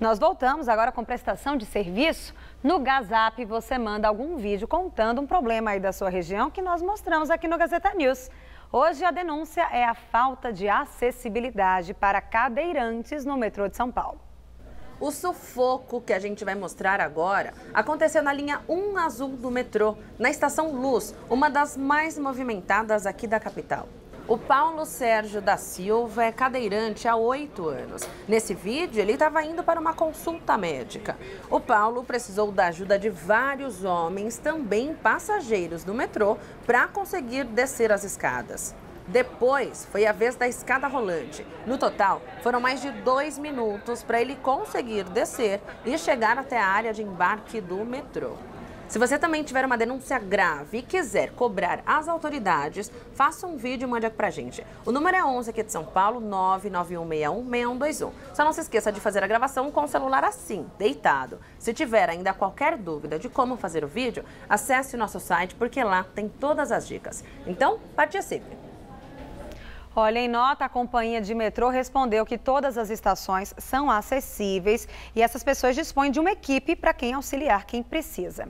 Nós voltamos agora com prestação de serviço. No Gazap você manda algum vídeo contando um problema aí da sua região que nós mostramos aqui no Gazeta News. Hoje a denúncia é a falta de acessibilidade para cadeirantes no metrô de São Paulo. O sufoco que a gente vai mostrar agora aconteceu na linha 1 azul do metrô, na estação Luz, uma das mais movimentadas aqui da capital. O Paulo Sérgio da Silva é cadeirante há oito anos. Nesse vídeo, ele estava indo para uma consulta médica. O Paulo precisou da ajuda de vários homens, também passageiros do metrô, para conseguir descer as escadas. Depois, foi a vez da escada rolante. No total, foram mais de dois minutos para ele conseguir descer e chegar até a área de embarque do metrô. Se você também tiver uma denúncia grave e quiser cobrar as autoridades, faça um vídeo e mande aqui pra gente. O número é 11 aqui de São Paulo, 991616121. Só não se esqueça de fazer a gravação com o celular assim, deitado. Se tiver ainda qualquer dúvida de como fazer o vídeo, acesse o nosso site porque lá tem todas as dicas. Então, participe! Olha, em nota, a companhia de metrô respondeu que todas as estações são acessíveis e essas pessoas dispõem de uma equipe para quem auxiliar quem precisa.